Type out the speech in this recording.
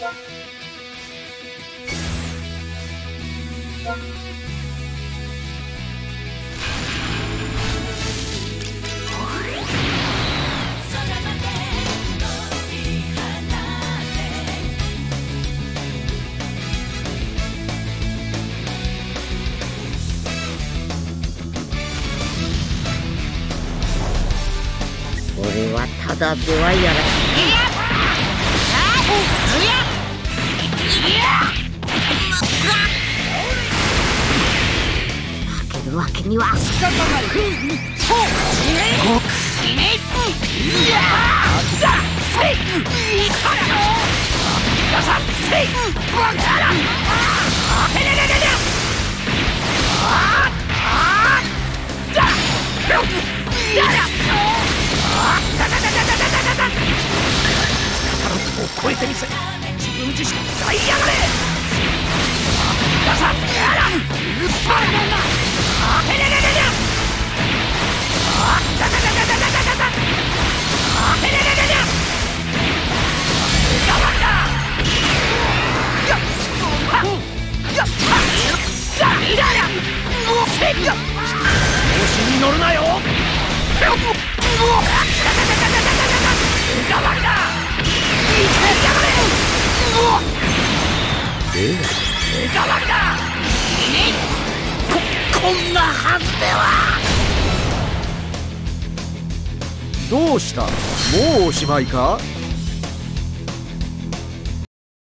俺はただではやら負ける。わけには超えてみせ自分自身使いやがれ調子に乗るなよ。ここんなはずではどうしたもうおしまいか